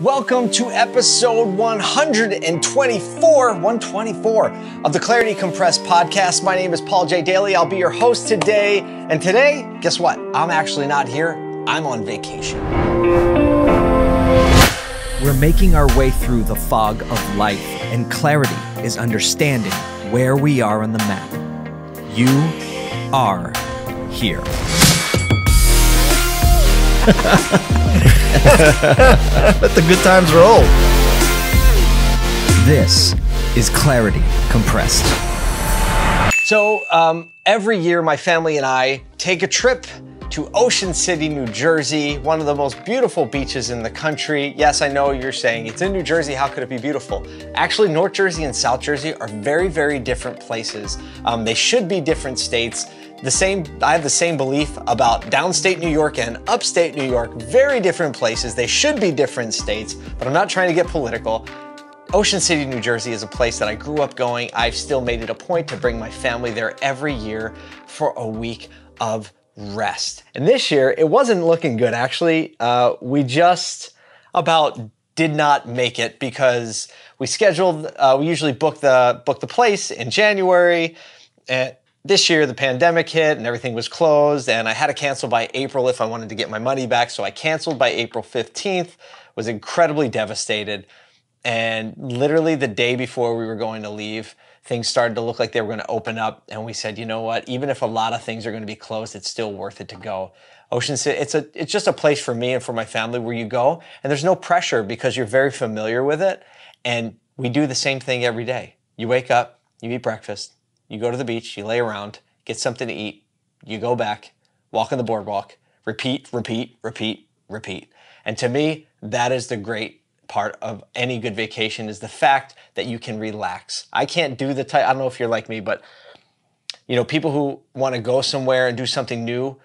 Welcome to episode 124, 124 of the Clarity Compressed podcast. My name is Paul J. Daly. I'll be your host today. And today, guess what? I'm actually not here. I'm on vacation. We're making our way through the fog of life, and clarity is understanding where we are on the map. You are here. Let the good times roll. This is Clarity Compressed. So, um, every year, my family and I take a trip to Ocean City, New Jersey, one of the most beautiful beaches in the country. Yes, I know you're saying it's in New Jersey, how could it be beautiful? Actually, North Jersey and South Jersey are very, very different places. Um, they should be different states the same I have the same belief about downstate New York and upstate New York, very different places. They should be different states, but I'm not trying to get political. Ocean City, New Jersey is a place that I grew up going. I've still made it a point to bring my family there every year for a week of rest. And this year, it wasn't looking good actually. Uh, we just about did not make it because we scheduled, uh, we usually book the, book the place in January. And this year the pandemic hit and everything was closed and I had to cancel by April if I wanted to get my money back. So I canceled by April 15th, was incredibly devastated. And literally the day before we were going to leave, things started to look like they were going to open up. And we said, you know what, even if a lot of things are going to be closed, it's still worth it to go. Ocean City, it's a, it's just a place for me and for my family where you go and there's no pressure because you're very familiar with it. And we do the same thing every day. You wake up, you eat breakfast, you go to the beach, you lay around, get something to eat, you go back, walk on the boardwalk, repeat, repeat, repeat, repeat. And to me, that is the great part of any good vacation is the fact that you can relax. I can't do the type, I don't know if you're like me, but you know, people who want to go somewhere and do something new,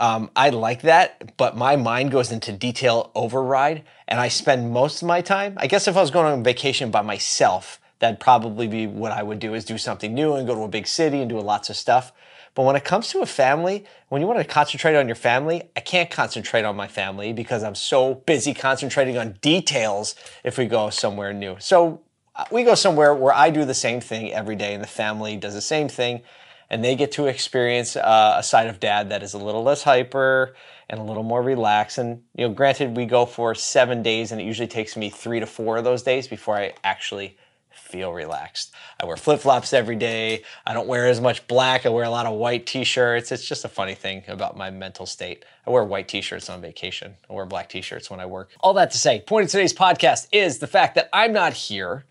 um, I like that, but my mind goes into detail override, and I spend most of my time. I guess if I was going on vacation by myself, that'd probably be what I would do is do something new and go to a big city and do lots of stuff. But when it comes to a family, when you want to concentrate on your family, I can't concentrate on my family because I'm so busy concentrating on details if we go somewhere new. So uh, we go somewhere where I do the same thing every day and the family does the same thing and they get to experience uh, a side of dad that is a little less hyper and a little more relaxed. And you know, granted, we go for seven days, and it usually takes me three to four of those days before I actually feel relaxed. I wear flip flops every day. I don't wear as much black. I wear a lot of white t shirts. It's just a funny thing about my mental state. I wear white t shirts on vacation, I wear black t shirts when I work. All that to say, point of today's podcast is the fact that I'm not here.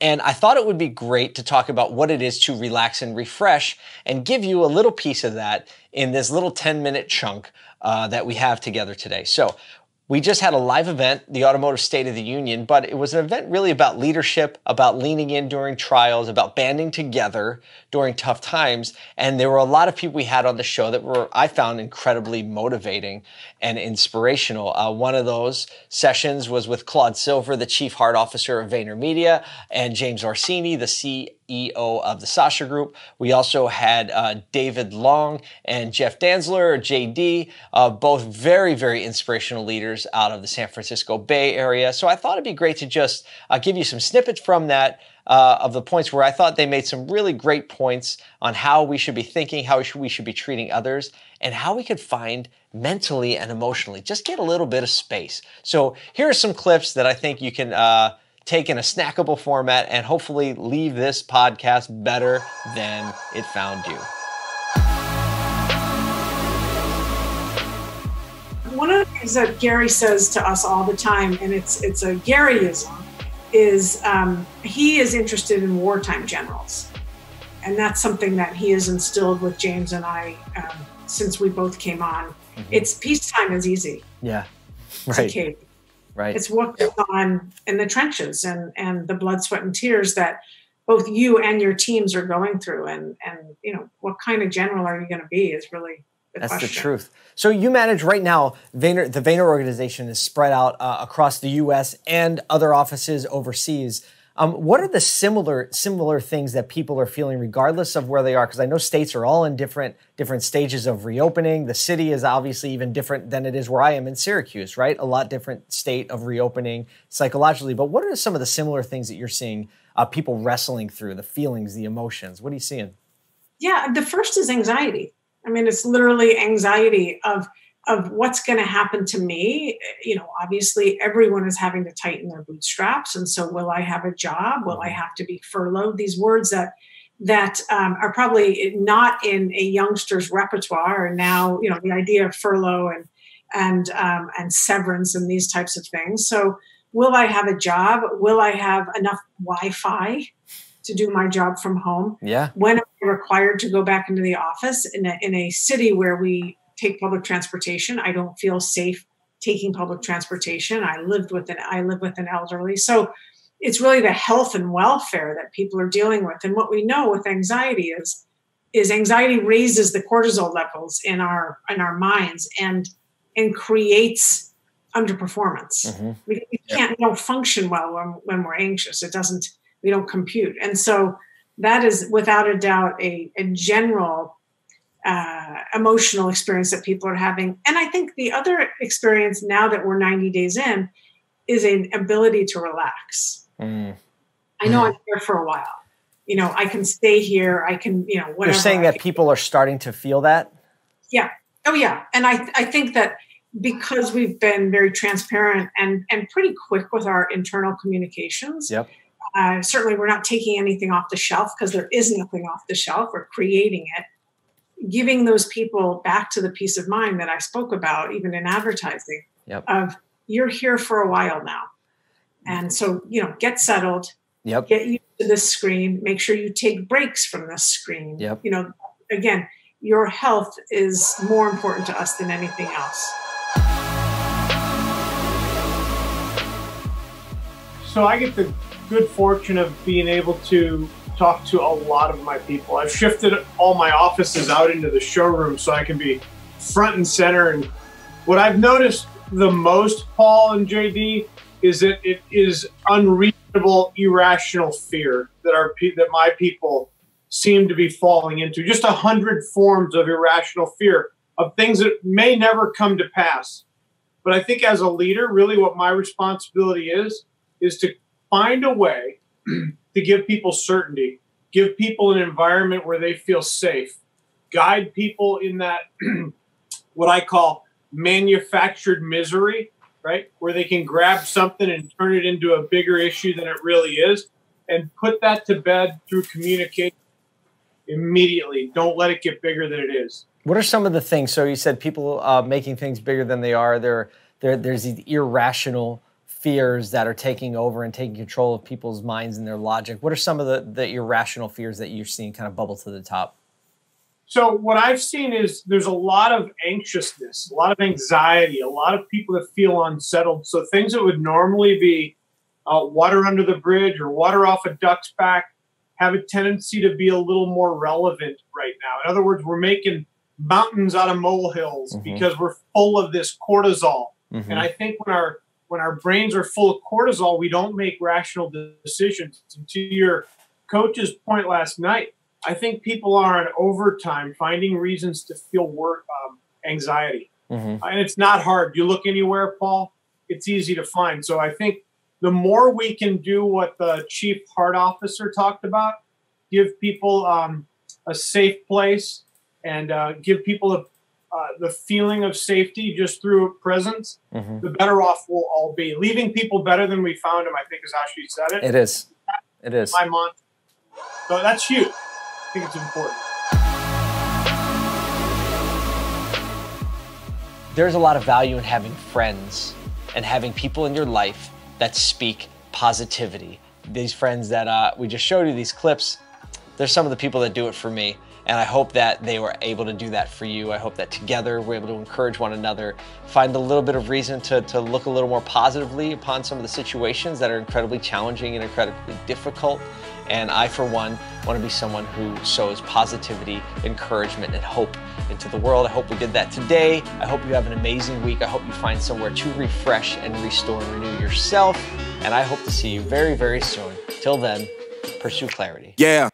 And I thought it would be great to talk about what it is to relax and refresh and give you a little piece of that in this little 10 minute chunk uh, that we have together today. So, we just had a live event, the Automotive State of the Union, but it was an event really about leadership, about leaning in during trials, about banding together during tough times. And there were a lot of people we had on the show that were, I found, incredibly motivating and inspirational. Uh, one of those sessions was with Claude Silver, the Chief Heart Officer of VaynerMedia, and James Orsini, the CEO. EO of the Sasha Group. We also had uh, David Long and Jeff Dantzler, JD, uh, both very, very inspirational leaders out of the San Francisco Bay Area. So I thought it'd be great to just uh, give you some snippets from that. Uh, of the points where I thought they made some really great points on how we should be thinking, how we should, we should be treating others, and how we could find mentally and emotionally just get a little bit of space. So here are some clips that I think you can uh, take in a snackable format and hopefully leave this podcast better than it found you. One of the things that Gary says to us all the time, and it's it's a Garyism, is um, he is interested in wartime generals, and that's something that he has instilled with James and I um, since we both came on. Mm-hmm. It's peacetime is easy. Yeah, right. Right. It's what goes on in the trenches and and the blood, sweat, and tears that both you and your teams are going through. And and you know what kind of general are you going to be is really the that's question. the truth. So you manage right now. Vayner, the Vayner organization is spread out uh, across the U.S. and other offices overseas. Um, what are the similar similar things that people are feeling, regardless of where they are? Because I know states are all in different different stages of reopening. The city is obviously even different than it is where I am in Syracuse, right? A lot different state of reopening psychologically. But what are some of the similar things that you're seeing uh, people wrestling through? The feelings, the emotions. What are you seeing? Yeah, the first is anxiety. I mean, it's literally anxiety of of what's going to happen to me. You know obviously everyone is having to tighten their bootstraps and so will i have a job? Will i have to be furloughed? These words that that um, are probably not in a youngster's repertoire and now you know the idea of furlough and and um, and severance and these types of things. So will i have a job? Will i have enough wi-fi to do my job from home yeah when am i required to go back into the office in a, in a city where we take public transportation. I don't feel safe taking public transportation. I lived with an I live with an elderly. So it's really the health and welfare that people are dealing with. And what we know with anxiety is is anxiety raises the cortisol levels in our in our minds and and creates underperformance. Mm-hmm. We, we can't we don't function well when, when we're anxious. It doesn't we don't compute. And so that is without a doubt a, a general uh, emotional experience that people are having. And I think the other experience now that we're 90 days in is an ability to relax. Mm. I know mm. I'm here for a while. You know, I can stay here. I can, you know, whatever. You're saying that people are starting to feel that? Yeah. Oh, yeah. And I, I think that because we've been very transparent and, and pretty quick with our internal communications. Yep. Uh, certainly, we're not taking anything off the shelf because there is nothing off the shelf. We're creating it giving those people back to the peace of mind that I spoke about, even in advertising, yep. of you're here for a while now. And so, you know, get settled, yep. get used to this screen, make sure you take breaks from this screen. Yep. You know, again, your health is more important to us than anything else. So I get the good fortune of being able to talk to a lot of my people. I've shifted all my offices out into the showroom so I can be front and center. And what I've noticed the most, Paul and JD, is that it is unreasonable, irrational fear that our that my people seem to be falling into. Just a hundred forms of irrational fear of things that may never come to pass. But I think as a leader, really what my responsibility is, is to find a way to give people certainty, give people an environment where they feel safe, guide people in that what I call manufactured misery, right? Where they can grab something and turn it into a bigger issue than it really is and put that to bed through communication immediately. Don't let it get bigger than it is. What are some of the things? So you said people uh, making things bigger than they are. There, there, there's these irrational fears that are taking over and taking control of people's minds and their logic? What are some of the, the irrational fears that you're seeing kind of bubble to the top? So, what I've seen is there's a lot of anxiousness, a lot of anxiety, a lot of people that feel unsettled. So, things that would normally be uh, water under the bridge or water off a duck's back have a tendency to be a little more relevant right now. In other words, we're making mountains out of molehills mm-hmm. because we're full of this cortisol. Mm-hmm. And I think when our when our brains are full of cortisol, we don't make rational decisions. And to your coach's point last night, I think people are on overtime finding reasons to feel work, um, anxiety. Mm-hmm. And it's not hard. You look anywhere, Paul, it's easy to find. So I think the more we can do what the chief heart officer talked about, give people um, a safe place and uh, give people a uh, the feeling of safety just through presence, mm-hmm. the better off we'll all be. Leaving people better than we found them, I think, is how she said it. It is. It is. My mantra. So that's huge. I think it's important. There's a lot of value in having friends and having people in your life that speak positivity. These friends that uh, we just showed you, these clips, they're some of the people that do it for me. And I hope that they were able to do that for you. I hope that together we're able to encourage one another, find a little bit of reason to, to look a little more positively upon some of the situations that are incredibly challenging and incredibly difficult. And I, for one, want to be someone who sows positivity, encouragement, and hope into the world. I hope we did that today. I hope you have an amazing week. I hope you find somewhere to refresh and restore and renew yourself. And I hope to see you very, very soon Till then, pursue clarity. Yeah.